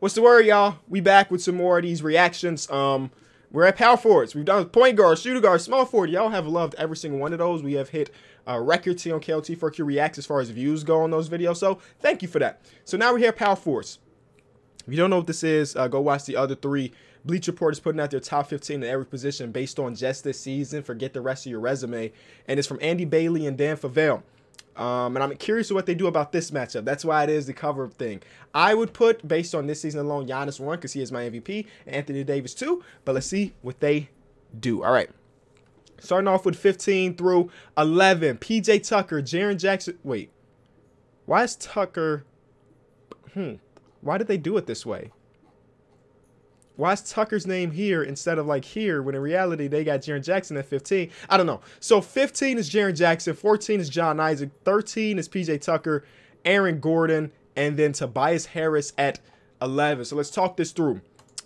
what's the word, y'all? We back with some more of these reactions. Um, we're at power forwards. We've done point guard, shooter guard, small forward. Y'all have loved every single one of those. We have hit a record T on KOT4Q Reacts as far as views go on those videos. So thank you for that. So now we're here at power forwards. If you don't know what this is, uh, go watch the other three. Bleacher Report is putting out their top 15 in every position based on just this season. Forget the rest of your resume. And it's from Andy Bailey and Dan Favale. Um, and I'm curious what they do about this matchup. That's why it is the cover thing. I would put, based on this season alone, Giannis 1 because he is my MVP, Anthony Davis 2. But let's see what they do. All right. Starting off with 15 through 11. PJ Tucker, Jaren Jackson. Wait. Why is Tucker... Hmm. Why did they do it this way? Why is Tucker's name here instead of like here when in reality they got Jaren Jackson at 15? I don't know. So 15 is Jaren Jackson, 14 is John Isaac, 13 is PJ Tucker, Aaron Gordon, and then Tobias Harris at 11. So let's talk this through.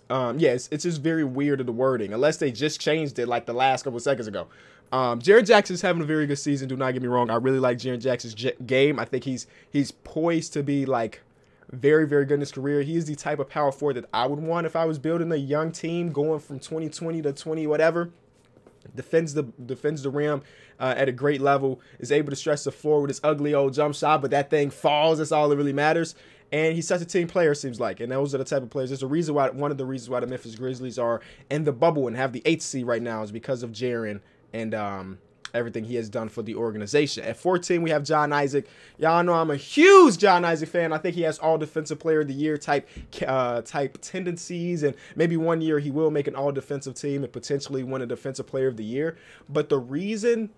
Um, yeah, it's, it's just very weird of the wording, unless they just changed it like the last couple seconds ago. Um, Jackson's having a very good season. Do not get me wrong. I really like Jaren Jackson's game. I think he's he's poised to be like very, very good in his career. He is the type of power forward that I would want if I was building a young team going from 2020 to 20 whatever. Defends the defends the rim uh, at a great level. Is able to stretch the floor with his ugly old jump shot, but that thing falls. That's all that really matters. And he's such a team player, seems like. And those are the type of players. There's a reason why one of the reasons why the Memphis Grizzlies are in the bubble and have the eighth seed right now is because of Jaren and um, everything he has done for the organization. At 14, we have John Isaac. Y'all know I'm a huge John Isaac fan. I think he has all defensive player of the year type uh, type tendencies, and maybe one year he will make an all defensive team and potentially win a defensive player of the year. But the reason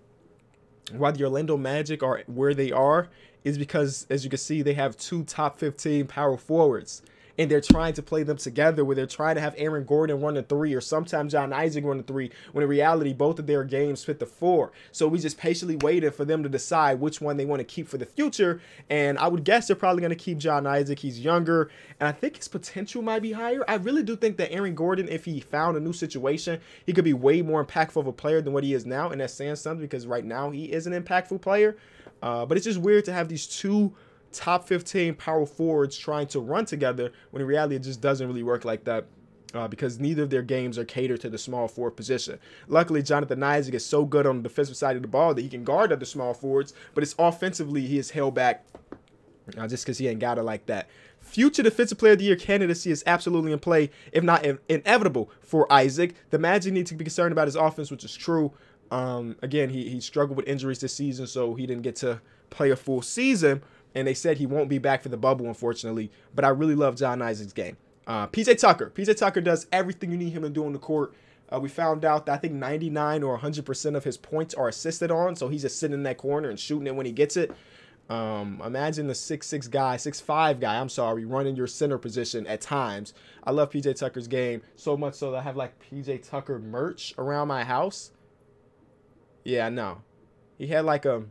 why the Orlando Magic are where they are is because, as you can see, they have two top 15 power forwards and they're trying to play them together where they're trying to have Aaron Gordon run the three or sometimes John Isaac run the three when in reality both of their games fit the four. So we just patiently waited for them to decide which one they want to keep for the future. And I would guess they're probably going to keep John Isaac. He's younger and I think his potential might be higher. I really do think that Aaron Gordon, if he found a new situation, he could be way more impactful of a player than what he is now. And that's saying something because right now he is an impactful player. Uh, but it's just weird to have these two top 15 power forwards trying to run together when in reality it just doesn't really work like that. Uh, because neither of their games are catered to the small forward position. Luckily, Jonathan Isaac is so good on the defensive side of the ball that he can guard other small forwards, but it's offensively he is held back uh, just because he ain't got it like that. Future Defensive Player of the Year candidacy is absolutely in play, if not in inevitable, for Isaac. The Magic need to be concerned about his offense, which is true. Um, again, he, he struggled with injuries this season, so he didn't get to play a full season and they said he won't be back for the bubble, unfortunately. But I really love John Isaac's game. Uh, PJ Tucker. PJ Tucker does everything you need him to do on the court. Uh, we found out that I think 99 or 100% of his points are assisted on, so he's just sitting in that corner and shooting it when he gets it. Um, imagine the six six guy, six five guy. I'm sorry, running your center position at times. I love PJ Tucker's game so much so that I have like PJ Tucker merch around my house. Yeah, no, he had like a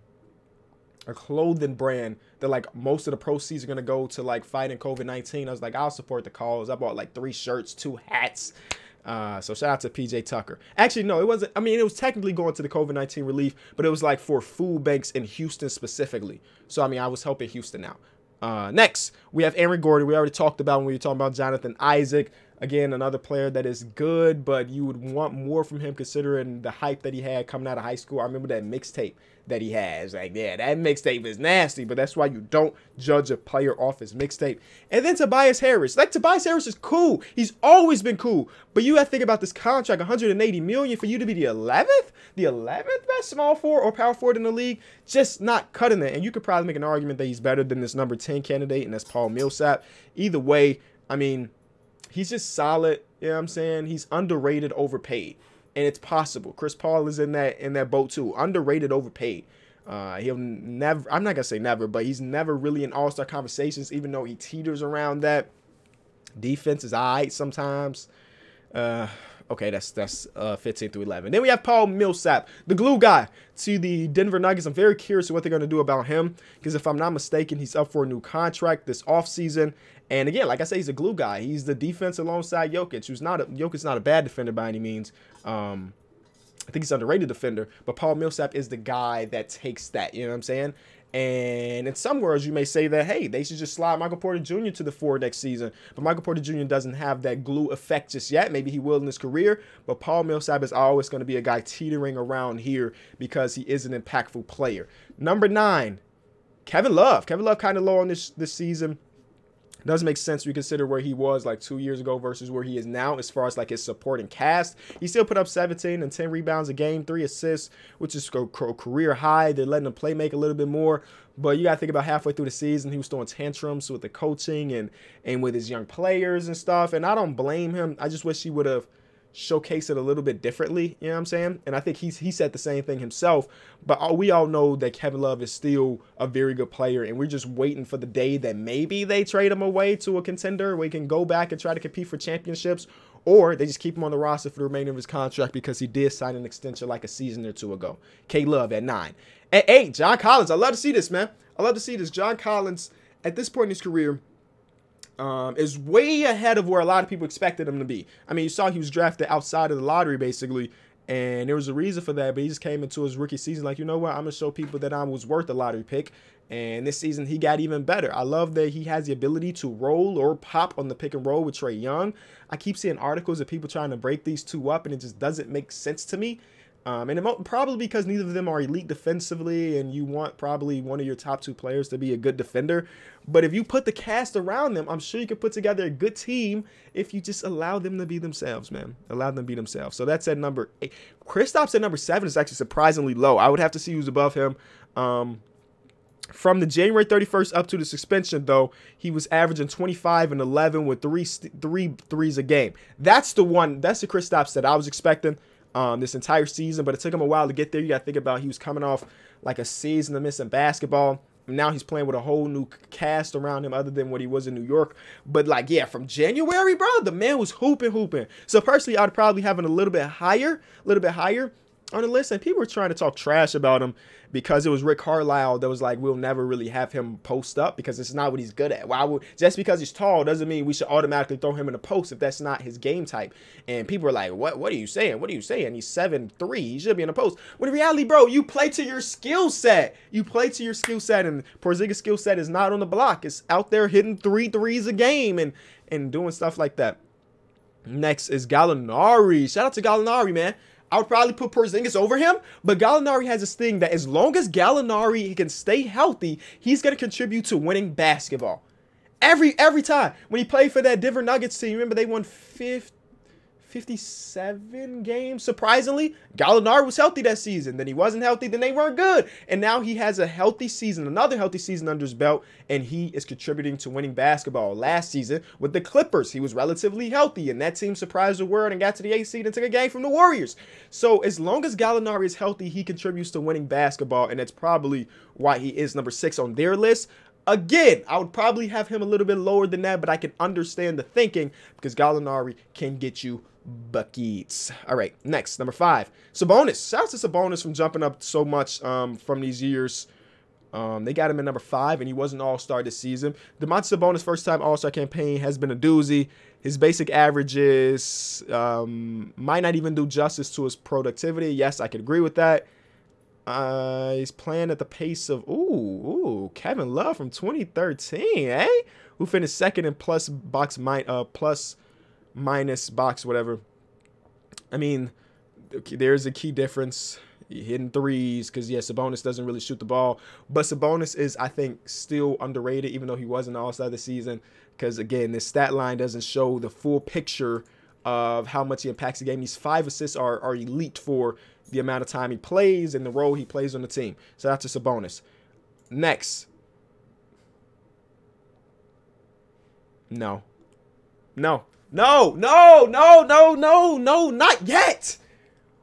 a clothing brand that like most of the proceeds are gonna go to like fighting COVID nineteen. I was like, I'll support the cause. I bought like three shirts, two hats. Uh, so shout out to PJ Tucker. Actually, no, it wasn't. I mean, it was technically going to the COVID nineteen relief, but it was like for food banks in Houston specifically. So I mean, I was helping Houston out. Uh, next, we have Aaron Gordon. We already talked about when we were talking about Jonathan Isaac. Again, another player that is good, but you would want more from him considering the hype that he had coming out of high school. I remember that mixtape that he has. Like, yeah, that mixtape is nasty, but that's why you don't judge a player off his mixtape. And then Tobias Harris. Like, Tobias Harris is cool. He's always been cool. But you have to think about this contract, 180 million for you to be the 11th? The 11th best small forward or power forward in the league? Just not cutting it. And you could probably make an argument that he's better than this number 10 candidate, and that's Paul Millsap. Either way, I mean, he's just solid. You know what I'm saying? He's underrated, overpaid. And it's possible. Chris Paul is in that in that boat too. Underrated, overpaid. Uh, he'll never. I'm not gonna say never, but he's never really in All Star conversations, even though he teeters around that. Defense is alright sometimes. Uh, okay, that's that's uh, 15 through 11. Then we have Paul Millsap, the glue guy to the Denver Nuggets. I'm very curious what they're going to do about him because if I'm not mistaken, he's up for a new contract this offseason. And again, like I say, he's a glue guy. He's the defense alongside Jokic, who's not a, Jokic's not a bad defender by any means. Um, I think he's underrated defender, but Paul Millsap is the guy that takes that, you know what I'm saying? And in some words, you may say that, hey, they should just slide Michael Porter Jr. to the four next season. But Michael Porter Jr. doesn't have that glue effect just yet. Maybe he will in his career. But Paul Millsap is always going to be a guy teetering around here because he is an impactful player. Number nine, Kevin Love. Kevin Love kind of low on this this season doesn't make sense when you consider where he was like two years ago versus where he is now as far as like his supporting cast. He still put up 17 and 10 rebounds a game, three assists, which is career high. They're letting him play make a little bit more. But you got to think about halfway through the season, he was throwing tantrums with the coaching and and with his young players and stuff. And I don't blame him. I just wish he would have showcase it a little bit differently. You know what I'm saying? And I think he's he said the same thing himself. But we all know that Kevin Love is still a very good player, and we're just waiting for the day that maybe they trade him away to a contender where he can go back and try to compete for championships, or they just keep him on the roster for the remainder of his contract because he did sign an extension like a season or two ago. K Love at nine. At eight, John Collins. I love to see this, man. I love to see this. John Collins, at this point in his career, um, is way ahead of where a lot of people expected him to be. I mean, you saw he was drafted outside of the lottery, basically, and there was a reason for that. But he just came into his rookie season like, you know what? I'm gonna show people that I was worth a lottery pick. And this season he got even better. I love that he has the ability to roll or pop on the pick and roll with Trae Young. I keep seeing articles of people trying to break these two up, and it just doesn't make sense to me. Um, and it, probably because neither of them are elite defensively, and you want probably one of your top two players to be a good defender. But if you put the cast around them, I'm sure you could put together a good team if you just allow them to be themselves, man. Allow them to be themselves. So that's at number eight. Kristaps at number seven is actually surprisingly low. I would have to see who's above him. Um, from the January 31st up to the suspension, though, he was averaging 25 and 11 with three three threes a game. That's the one. That's the Kristaps that I was expecting um, this entire season, but it took him a while to get there. You got to think about he was coming off like a season of missing basketball. And now he's playing with a whole new cast around him other than what he was in New York. But like, yeah, from January, bro, the man was hooping, hooping. So personally, I'd probably have him a little bit higher, a little bit higher Oh, on the list. And people were trying to talk trash about him because it was Rick Carlisle that was like, we'll never really have him post up because it's not what he's good at. Why would just because he's tall doesn't mean we should automatically throw him in a post if that's not his game type. And people are like, what what are you saying? What are you saying? He's seven three. He should be in a post. When in reality, bro, you play to your skill set. You play to your skill set, and Porzingis' skill set is not on the block. It's out there hitting three threes a game and and doing stuff like that. Next is Gallinari. Shout out to Gallinari, man. I would probably put Porzingis over him, but Gallinari has this thing that as long as Gallinari can stay healthy, he's going to contribute to winning basketball. Every every time when he played for that Denver Nuggets team, remember they won 50 57 games. Surprisingly, Gallinari was healthy that season. Then he wasn't healthy, then they weren't good. And now he has a healthy season, another healthy season under his belt, and he is contributing to winning basketball. Last season with the Clippers, he was relatively healthy, and that team surprised the world and got to the eighth seed and took a game from the Warriors. So as long as Gallinari is healthy, he contributes to winning basketball, and that's probably why he is number six on their list. Again, I would probably have him a little bit lower than that, but I can understand the thinking because Gallinari can get you buckets. All right, next, number five. Sabonis. Shout out to Sabonis from jumping up so much um, from these years. Um, they got him at number five, and he wasn't all-star this season. Domantas Sabonis' first-time all-star campaign has been a doozy. His basic averages um, might not even do justice to his productivity. Yes, I could agree with that. Uh, he's playing at the pace of, ooh, ooh, Kevin Love from 2013, eh? Who finished second in plus box, might uh, plus minus box, whatever. I mean, there's a key difference. Hitting threes, because yeah, Sabonis doesn't really shoot the ball, but Sabonis is, I think, still underrated, even though he wasn't All Star this season. Because again, this stat line doesn't show the full picture of how much he impacts the game. These five assists are, are elite for the amount of time he plays and the role he plays on the team. So that's just a bonus. Next. No. No. No, no, no, no, no, no, not yet.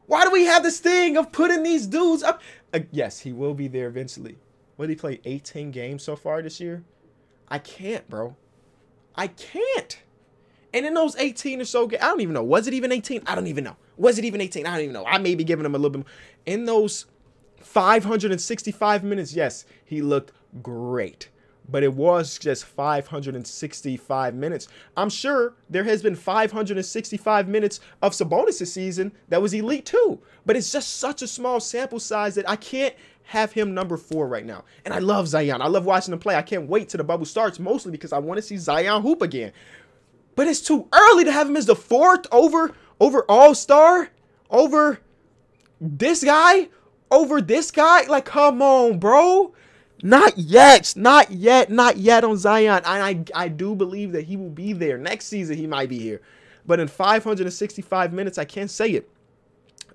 Why do we have this thing of putting these dudes up? Uh, yes, he will be there eventually. What did he play? 18 games so far this year? I can't, bro. I can't. And in those 18 or so, I don't even know. Was it even 18? I don't even know. Was it even 18? I don't even know. I may be giving him a little bit more. In those 565 minutes, yes, he looked great but it was just 565 minutes. I'm sure there has been 565 minutes of Sabonis this season that was elite too, but it's just such a small sample size that I can't have him number four right now. And I love Zion. I love watching him play. I can't wait till the bubble starts, mostly because I want to see Zion hoop again. But it's too early to have him as the fourth over over All Star, over this guy, over this guy. Like, come on, bro. Not yet, not yet, not yet on Zion. I, I I do believe that he will be there next season. He might be here, but in 565 minutes, I can't say it.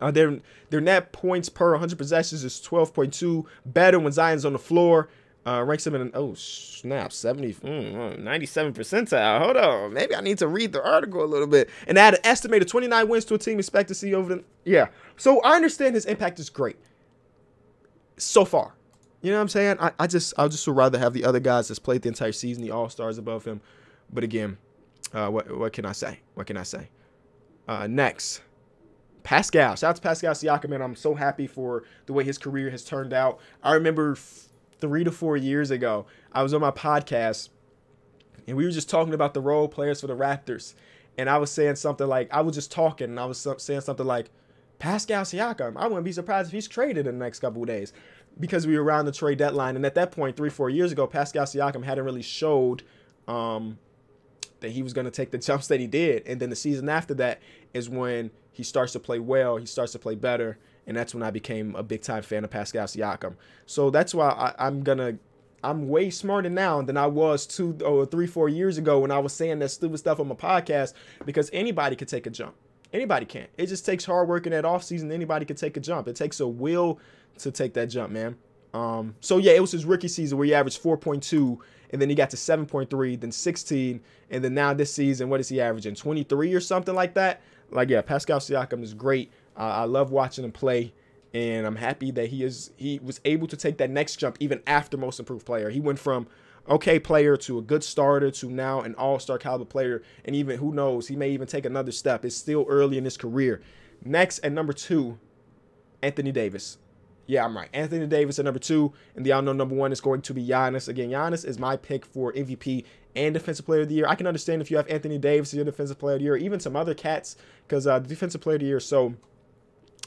Uh, their their net points per 100 possessions is 12.2, better when Zion's on the floor. Uh, ranks him in an, oh snap 70 mm, 97 percentile. Hold on, maybe I need to read the article a little bit. And add an estimated 29 wins to a team expect to see over the yeah. So I understand his impact is great so far. You know what I'm saying? I, I just I just would rather have the other guys that's played the entire season, the all stars above him. But again, uh, what what can I say? What can I say? Uh, next, Pascal. Shout out to Pascal Siakam, man. I'm so happy for the way his career has turned out. I remember three to four years ago, I was on my podcast and we were just talking about the role players for the Raptors. And I was saying something like, I was just talking and I was saying something like, Pascal Siakam, I wouldn't be surprised if he's traded in the next couple of days because we were around the trade deadline. And at that point, three, four years ago, Pascal Siakam hadn't really showed um, that he was going to take the jumps that he did. And then the season after that is when he starts to play well, he starts to play better, and that's when I became a big time fan of Pascal Siakam. So that's why I, I'm gonna I'm way smarter now than I was two or three, four years ago when I was saying that stupid stuff on my podcast because anybody could take a jump. Anybody can. It just takes hard work in that offseason. Anybody can take a jump. It takes a will to take that jump, man. Um, so yeah, it was his rookie season where he averaged 4.2, and then he got to 7.3, then 16, and then now this season, what is he averaging? 23 or something like that. Like yeah, Pascal Siakam is great. I love watching him play, and I'm happy that he is he was able to take that next jump even after Most Improved Player. He went from okay player to a good starter to now an all-star caliber player and even who knows he may even take another step. It's still early in his career. Next at number two anthony davis. Yeah i'm right. Anthony davis at number two and the unknown number one is going to be Giannis. again Giannis is my pick for mvp and defensive player of the year. I can understand if you have anthony davis as your defensive player of the year or even some other cats because uh, the defensive player of the year is so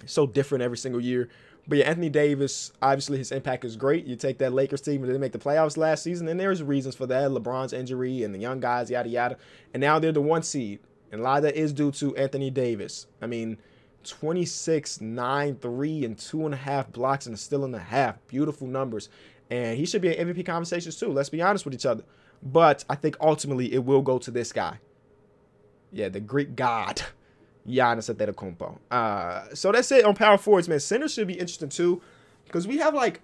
so different every single year but yeah, Anthony Davis, obviously his impact is great. You take that Lakers team and they make the playoffs last season, and there's reasons for that. LeBron's injury and the young guys, yada yada. And now they're the one seed. And a lot of that is due to Anthony Davis. I mean, 26, 9, 3, and two and a half blocks and still and a half. Beautiful numbers. And he should be in MVP conversations too. Let's be honest with each other. But I think ultimately it will go to this guy. Yeah, the Greek god. Giannis Antetokounmpo. Uh, so that's it on power forwards, man. Centers should be interesting too, because we have like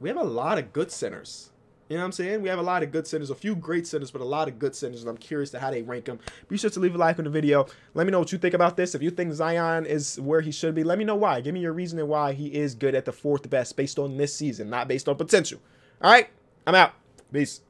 we have a lot of good centers. You know what I'm saying? We have a lot of good centers, a few great centers, but a lot of good centers, and I'm curious to how they rank them. Be sure to leave a like on the video. Let me know what you think about this. If you think Zion is where he should be, let me know why. Give me your reasoning why he is good at the fourth best based on this season, not based on potential. All right, I'm out. Peace.